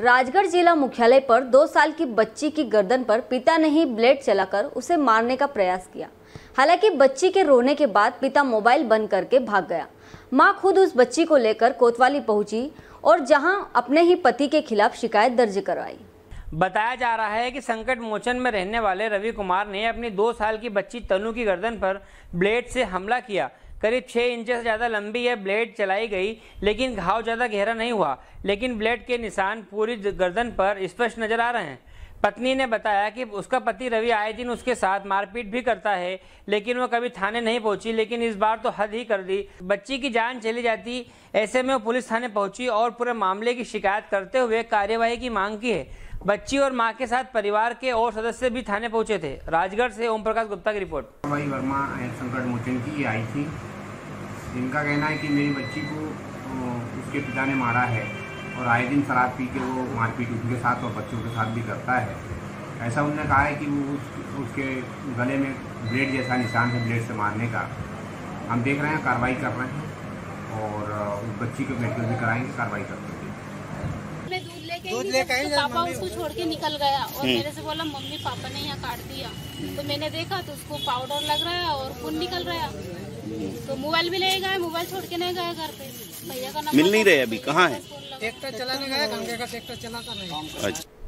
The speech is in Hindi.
राजगढ़ जिला मुख्यालय पर दो साल की बच्ची की गर्दन पर पिता ने ही ब्लेड चलाकर उसे मारने का प्रयास किया। हालाँकि बच्ची के रोने के बाद पिता मोबाइल बंद करके भाग गया। माँ खुद उस बच्ची को लेकर कोतवाली पहुँची और जहाँ अपने ही पति के खिलाफ शिकायत दर्ज करवाई। बताया जा रहा है कि संकट मोचन में रहने वाले रवि कुमार ने अपनी दो साल की बच्ची तनु की गर्दन पर ब्लेड से हमला किया। करीब छः इंच से ज़्यादा लंबी यह ब्लेड चलाई गई, लेकिन घाव ज़्यादा गहरा नहीं हुआ। लेकिन ब्लेड के निशान पूरी गर्दन पर स्पष्ट नज़र आ रहे हैं। पत्नी ने बताया कि उसका पति रवि आए दिन उसके साथ मारपीट भी करता है, लेकिन वो कभी थाने नहीं पहुँची, लेकिन इस बार तो हद ही कर दी। बच्ची की जान चली जाती, ऐसे में वो पुलिस थाने पहुँची और पूरे मामले की शिकायत करते हुए कार्यवाही की मांग की है। बच्ची और माँ के साथ परिवार के और सदस्य भी थाने पहुँचे थे। राजगढ़ से ओम प्रकाश गुप्ता की रिपोर्ट। भाई वर्मा संकट मोचन की आई थी। इनका कहना है कि मेरी बच्ची को उसके पिता ने मारा है और आए दिन शराब पी के वो मारपीट उनके साथ और बच्चों के साथ भी करता है। ऐसा उन्होंने कहा है कि वो उस, उसके गले में ब्लेड जैसा निशान है ब्लेड से मारने का। हम देख रहे हैं कार्रवाई कर रहे हैं और उस बच्ची को मेडिकल भी कराएँगे कार्रवाई करते हैं। दूध लेके तो पापा उसको छोड़ के निकल गया और हम्म। मेरे से बोला मम्मी पापा ने यहाँ काट दिया। तो मैंने देखा तो उसको पाउडर लग रहा है और खून निकल रहा है। तो मोबाइल भी ले गए मोबाइल छोड़ के नहीं गए घर पे। भैया का मिल नहीं रहे अभी कहाँ है? ट्रैक्टर चलाने गया गंगे का ट्रैक्टर चलाता नहीं। अच्छा।